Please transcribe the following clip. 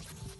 you